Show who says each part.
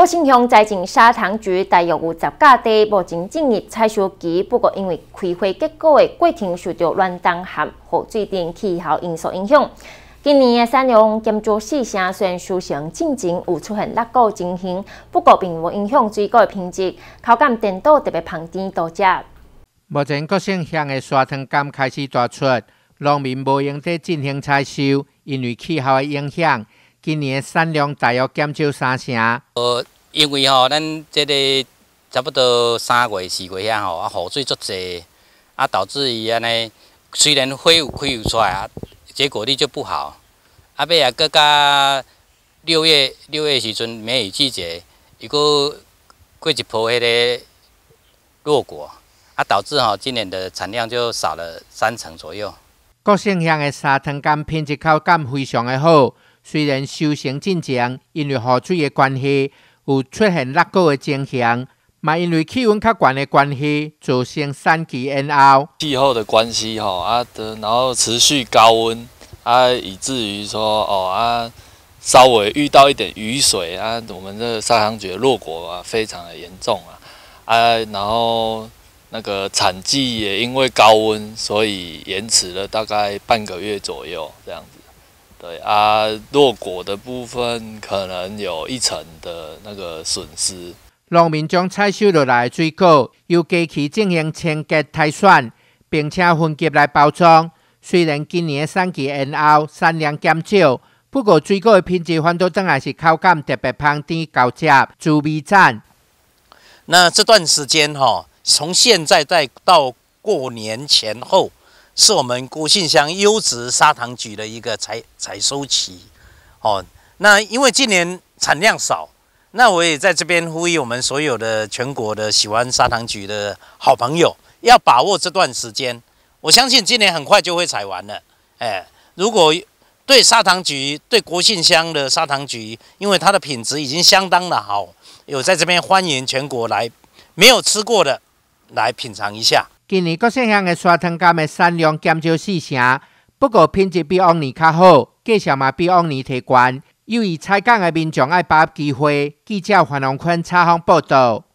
Speaker 1: 国信乡在进砂糖橘大约有十架地，目前进入采收期，不过因为开花结果的过程受到暖冬和雨水等气候因素影响，今年的产量减少四成，虽然收成进前有出现落果情形，不过并无影响水果的品质，口感甜度特别香甜多汁。
Speaker 2: 目前国信乡的沙糖柑开始大出，农民无用在进行采收，因为气候的影响。今年产量大约减少三成。
Speaker 3: 呃，因为吼，咱这个差不多三月、四月遐吼，啊，雨水足济，啊，导致伊安尼虽然花有开有出来啊，结果率就不好。啊，尾啊，搁加六月六月时阵梅雨季节，如果过一波迄个落果，啊，导致吼今年的产量就少了三成左右。
Speaker 2: 各姓乡的沙糖柑品质口感非常的好。虽然修行进前，因为河水的关系，有出现落果的迹象，嘛因为气温较悬的关系，造成产期延后。
Speaker 4: 气候的关系，吼啊的，然后持续高温啊，以至于说哦啊，稍微遇到一点雨水啊，我们的沙糖橘落果啊，非常的严重啊啊，然后那个产季也因为高温，所以延迟了大概半个月左右这样子。对啊，落果的部分可能有一成的那个损失。
Speaker 2: 农民将采收落来水果，由机器进行清洁筛选，并且分级来包装。虽然今年产期延后，产量减少，不过水果的品质反倒当然是口感特别香甜、高食、滋味赞。
Speaker 5: 那这段时间哈，从现在再到过年前后。是我们国信乡优质砂糖橘的一个采采收期，哦，那因为今年产量少，那我也在这边呼吁我们所有的全国的喜欢砂糖橘的好朋友，要把握这段时间。我相信今年很快就会采完了，哎，如果对砂糖橘、对国信乡的砂糖橘，因为它的品质已经相当的好，有在这边欢迎全国来没有吃过的来品尝一下。
Speaker 2: 今年各县乡的沙糖柑的产量减少四成，不过品质比往年较好，价钱嘛比往年提悬。由于采柑的民众爱把握机会，记者黄龙坤采访报道。